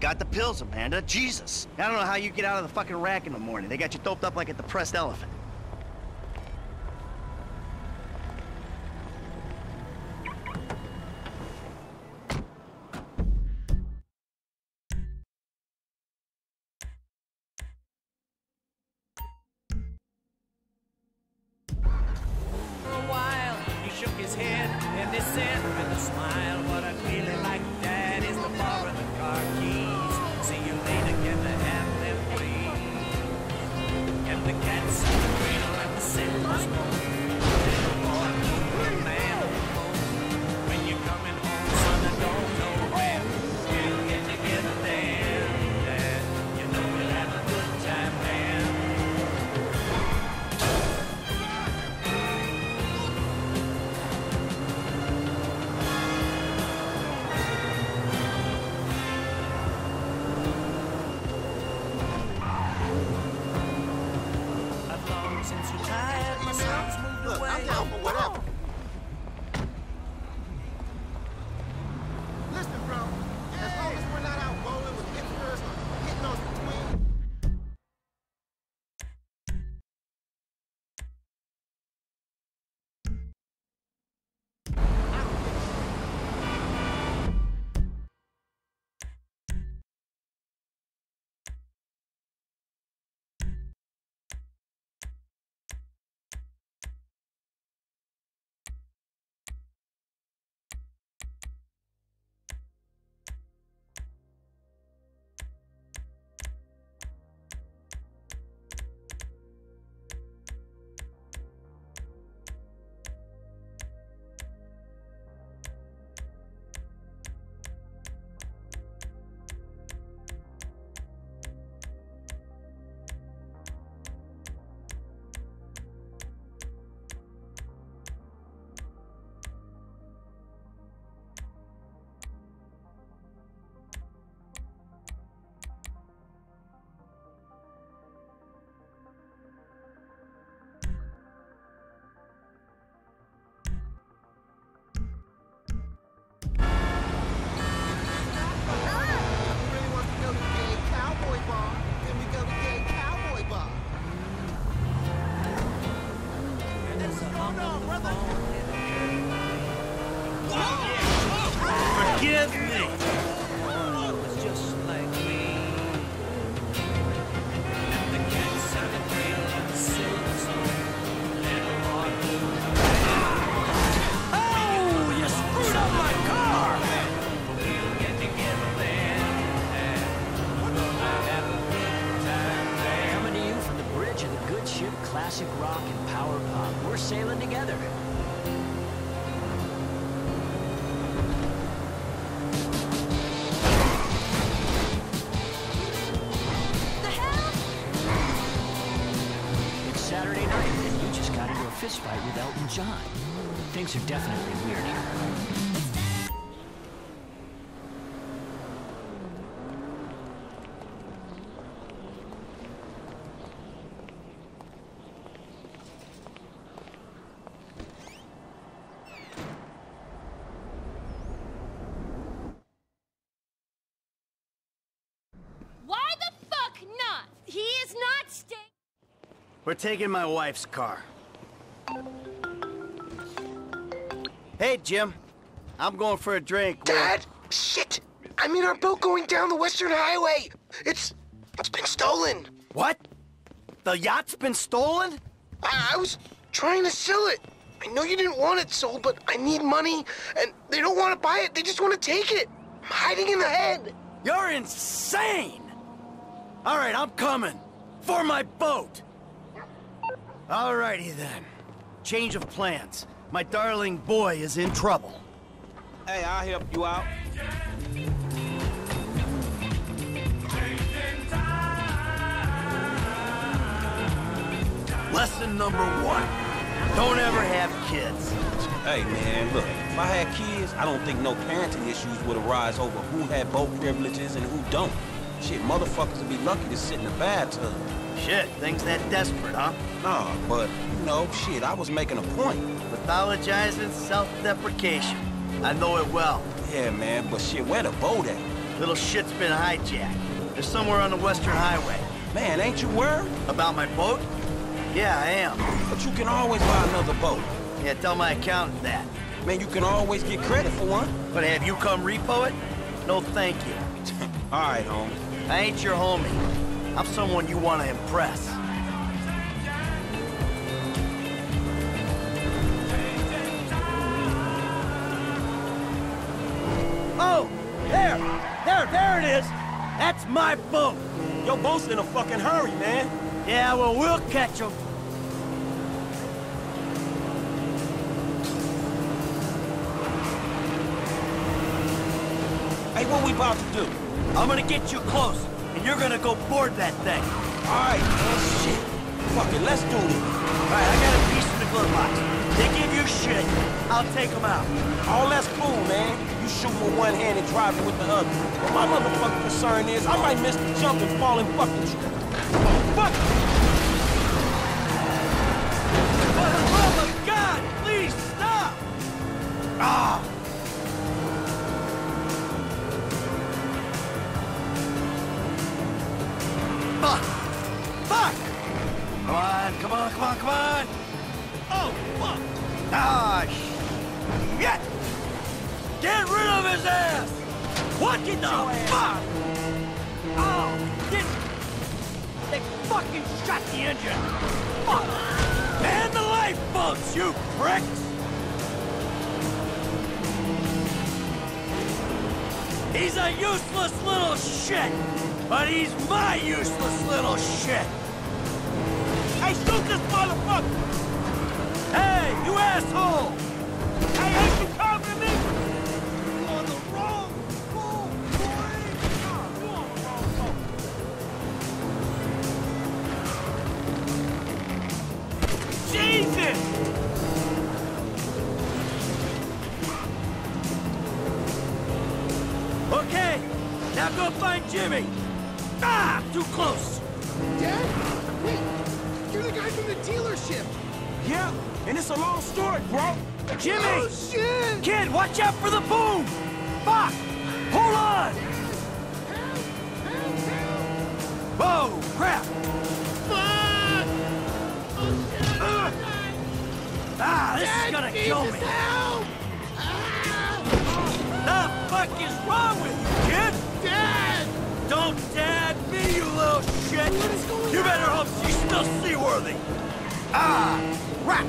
got the pills, Amanda. Jesus. I don't know how you get out of the fucking rack in the morning. They got you doped up like a depressed elephant. His head and he said with a smile, What really like, good ship Classic Rock and Power Pop. We're sailing together. John. Things are definitely weird here. Why the fuck not? He is not staying. We're taking my wife's car. Hey, Jim. I'm going for a drink. with- Dad! Shit! I'm in our boat going down the Western Highway. It's. it's been stolen. What? The yacht's been stolen? I, I was trying to sell it. I know you didn't want it sold, but I need money, and they don't want to buy it. They just want to take it. I'm hiding in the head. You're insane! All right, I'm coming. For my boat! Alrighty then. Change of plans. My darling boy is in trouble. Hey, I'll help you out. Lesson number one. Don't ever have kids. Hey, man, look, if I had kids, I don't think no parenting issues would arise over who had boat privileges and who don't. Shit, motherfuckers would be lucky to sit in the bathtub. Shit, things that desperate, huh? Nah, but, you know, shit, I was making a point. Pathologizing self-deprecation. I know it well. Yeah, man, but shit, where the boat at? Little shit's been hijacked. They're somewhere on the Western Highway. Man, ain't you worried? About my boat? Yeah, I am. But you can always buy another boat. Yeah, tell my accountant that. Man, you can always get credit for one. But have you come repo it? No, thank you. All right, homie. I ain't your homie. I'm someone you want to impress. Oh, there! There, there it is! That's my boat! Your boat's in a fucking hurry, man. Yeah, well, we'll catch him. Hey, what we about to do? I'm gonna get you close, and you're gonna go board that thing. All right, man, shit. Fuck it, let's do this. All right, I got a piece in the glove box. They give you shit, I'll take them out. All that's cool, man. You shoot with one hand and driving with the other. But my motherfucking concern is I might miss the jump and fall in fucking... Oh, fuck! For the love of God, please stop! Ah! Fuck! Fuck! Come on, come on, come on, come on! Ah, shit! Get rid of his ass! What the fuck? Oh, get... They fucking shot the engine! Fuck! And the lifeboats, you pricks! He's a useless little shit! But he's my useless little shit! Hey, shoot this motherfucker! Asshole! Ain't you? You on the wrong boy! You on the wrong. Jesus! Okay, now go find Jimmy. Ah, too close. Dad? Wait, you're the guy from the dealership. Yeah, and it's a long story, bro. Jimmy! Oh, shit! Kid, watch out for the boom! Fuck! Hold on! Whoa, crap! Fuck! Ugh. Ah, this is gonna kill me. Help! The fuck is wrong with you, kid? Dad! Don't dad me, you little shit! What is going you better on? hope she's still seaworthy! Ah! Crap!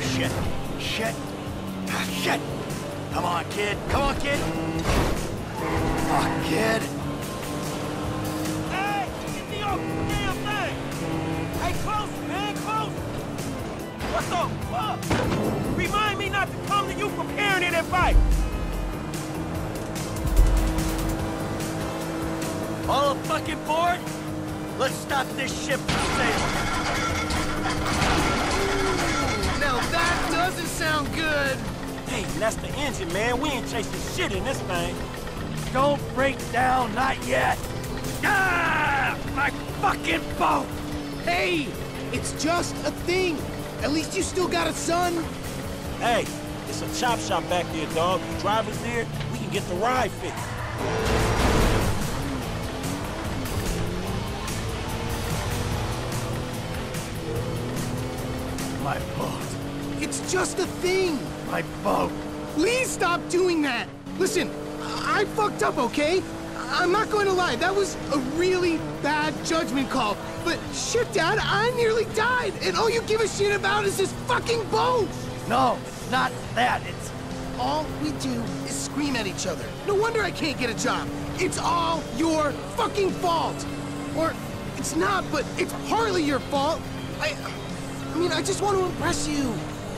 Shit! Shit! Ah, shit! Come on, kid! Come on, kid! Fuck, kid! Hey, get the the damn thing! Hey, close, man, close! What's up? Fuck! Remind me not to come to you preparing it and fight! All fucking board? Let's stop this ship from sailing. Sound good. Hey, that's the engine, man. We ain't chasing shit in this thing. Don't break down, not yet. Ah! My fucking boat! Hey, it's just a thing. At least you still got a son. Hey, it's a chop shop back there, dog. You drivers there, we can get the ride fixed. Just a thing. My boat. Please stop doing that. Listen, I fucked up, okay? I'm not going to lie. That was a really bad judgment call. But shit, Dad, I nearly died, and all you give a shit about is this fucking boat. No, it's not that. It's All we do is scream at each other. No wonder I can't get a job. It's all your fucking fault. Or it's not, but it's partly your fault. I, I mean, I just want to impress you.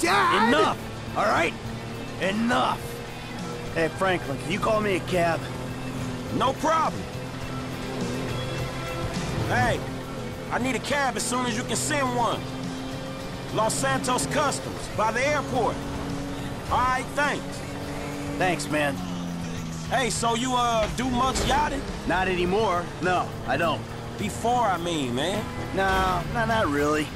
Dad! Enough! All right? Enough! Hey, Franklin, can you call me a cab? No problem. Hey, I need a cab as soon as you can send one. Los Santos Customs, by the airport. All right, thanks. Thanks, man. Hey, so you, uh, do much yachting? Not anymore. No, I don't. Before, I mean, man. No, no, not really.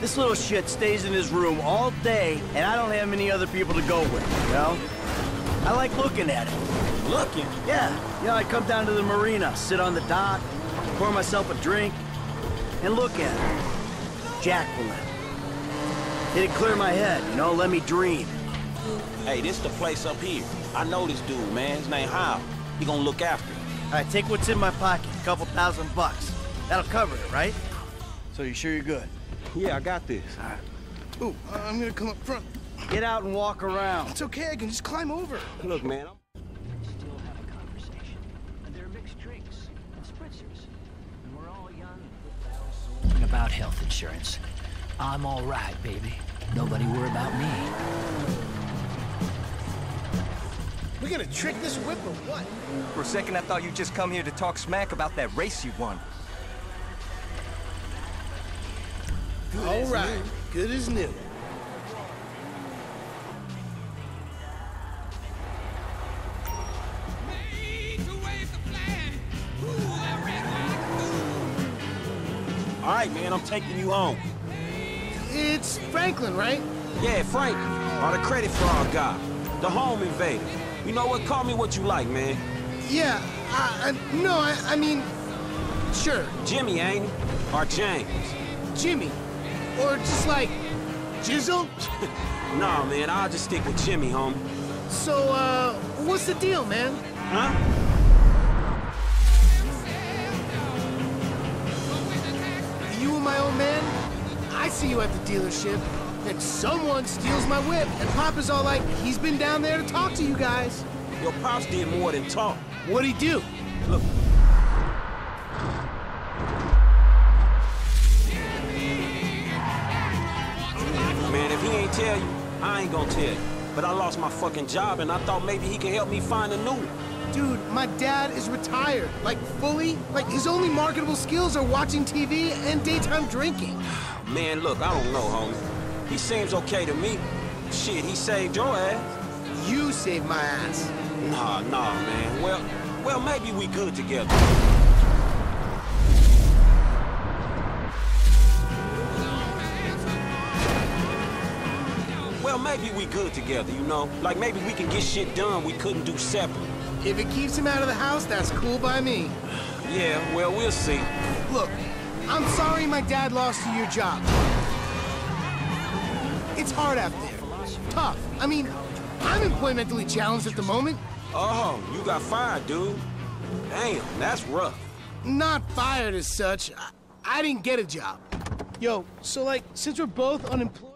This little shit stays in his room all day, and I don't have many other people to go with, you know? I like looking at it. Looking. Yeah, you know, I come down to the marina, sit on the dock, pour myself a drink, and look at it. Jacqueline. It'd clear my head, you know, let me dream. Hey, this the place up here. I know this dude, man. His name Hal. He gonna look after you. All right, take what's in my pocket, a couple thousand bucks. That'll cover it, right? So you sure you're good? Yeah, I got this. Ooh, I'm gonna come up front. Get out and walk around. It's okay, I can just climb over. Look, man, I'm... Still have a conversation. And there are mixed drinks and spritzers. And we're all young. Something about health insurance. I'm all right, baby. Nobody worry about me. We gonna trick this whip or what? For a second, I thought you'd just come here to talk smack about that race you won. All right, good as new. All right, man, I'm taking you home. It's Franklin, right? Yeah, Frank, or the credit for our guy, the home invader. You know what? Call me what you like, man. Yeah, I, I, no, I, I mean, sure, Jimmy, ain't he? Or James? Jimmy. Or just like, Jizzle? Nah, man, I'll just stick with Jimmy, homie. So, uh, what's the deal, man? Huh? You and my old man? I see you at the dealership, and someone steals my whip, and Papa's all like, he's been down there to talk to you guys. Your pops did more than talk. What'd he do? Look, ain't gonna tell you. But I lost my fucking job, and I thought maybe he could help me find a new one. Dude, my dad is retired. Like, fully. Like, his only marketable skills are watching TV and daytime drinking. Man, look, I don't know, homie. He seems okay to me. Shit, he saved your ass. You saved my ass. Nah, nah, man. Well, well, maybe we good together. Maybe we good together, you know? Like maybe we can get shit done we couldn't do separate. If it keeps him out of the house, that's cool by me. Yeah, well, we'll see. Look, I'm sorry my dad lost you your job. It's hard out there. Tough. I mean, I'm employmentally challenged at the moment. Oh, you got fired, dude. Damn, that's rough. Not fired as such. I, I didn't get a job. Yo, so like, since we're both unemployed.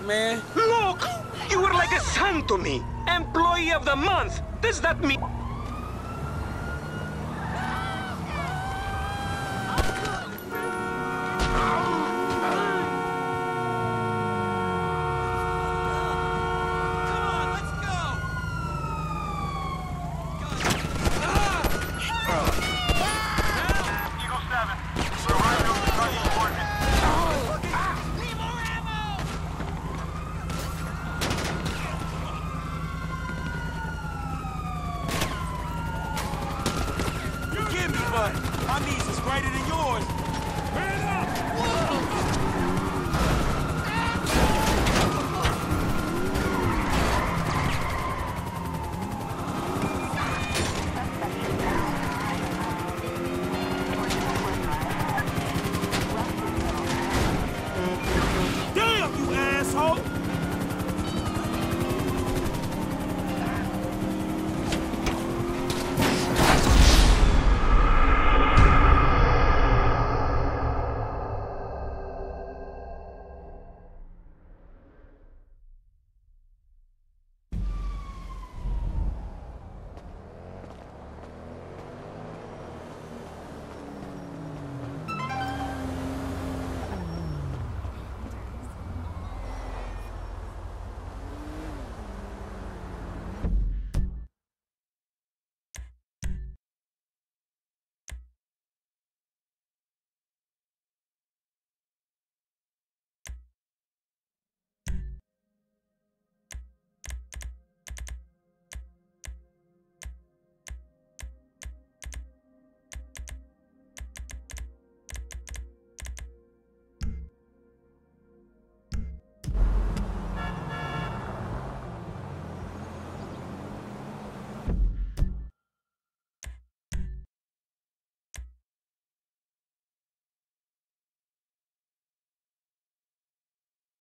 Man. Look! You were like a son to me! Employee of the month! Does that mean... than yours.